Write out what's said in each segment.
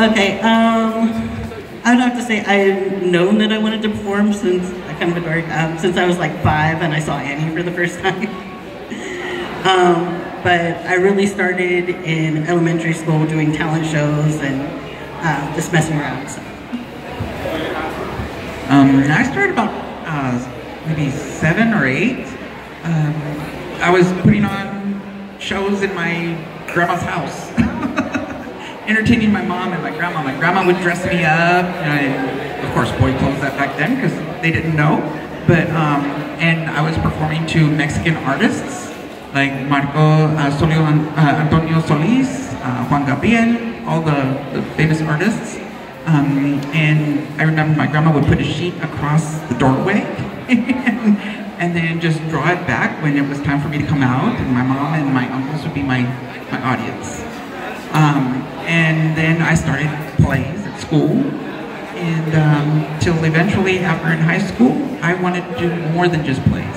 Okay, um, I would have to say I've known that I wanted to perform since I of a dork, um, since I was like five and I saw Annie for the first time. um, but I really started in elementary school doing talent shows and uh, just messing around. So. Um, I started about uh, maybe seven or eight. Um, I was putting on shows in my grandma's house, entertaining my mom and my grandma. My grandma would dress me up, and I, of course, boy clothes that back then because they didn't know. But um, and I was performing to Mexican artists like Marco uh, Solio, uh, Antonio Solis, uh, Juan Gabriel, all the, the famous artists. Um, and I remember my grandma would put a sheet across the doorway and then just draw it back when it was time for me to come out. And my mom and my uncles would be my, my audience. I started plays at school. And um, till eventually, after in high school, I wanted to do more than just plays.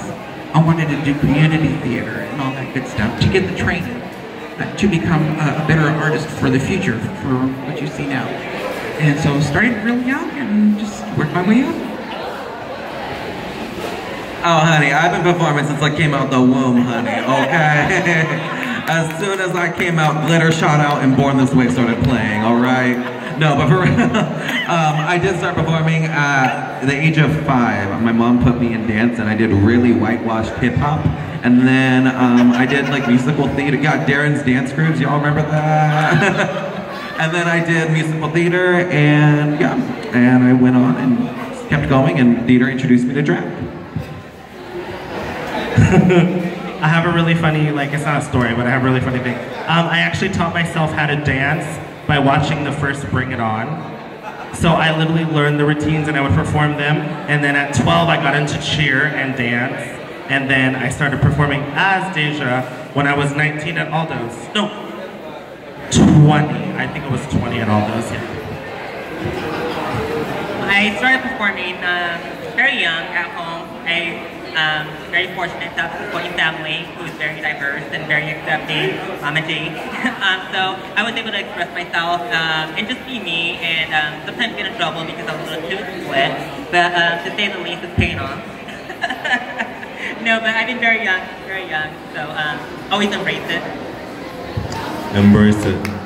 I wanted to do community theater and all that good stuff to get the training uh, to become a, a better artist for the future, for what you see now. And so started real young and just worked my way up. Oh, honey, I've been performing since I came out the womb, honey, okay? as soon as I came out, Glitter shot out and Born This Way started playing, all right? No, but for real, um, I did start performing at the age of five. My mom put me in dance and I did really whitewashed hip hop. And then um, I did like musical theater, got Darren's Dance Groups, y'all remember that? and then I did musical theater and yeah, and I went on and kept going and theater introduced me to drag. I have a really funny, like, it's not a story, but I have a really funny thing. Um, I actually taught myself how to dance by watching the first Bring It On. So I literally learned the routines and I would perform them. And then at 12, I got into cheer and dance. And then I started performing as Deja when I was 19 at Aldo's. No, 20. I think it was 20 at Aldo's, yeah. I started performing um, very young at home. I um, very fortunate to have a supporting family who is very diverse and very accepting. I'm a J. um, so I was able to express myself um, and just be me and um, sometimes get in trouble because I'm a little too split. But um, to say the least, it's paying off. no, but I've been very young, very young. So um, always embrace it. Embrace it.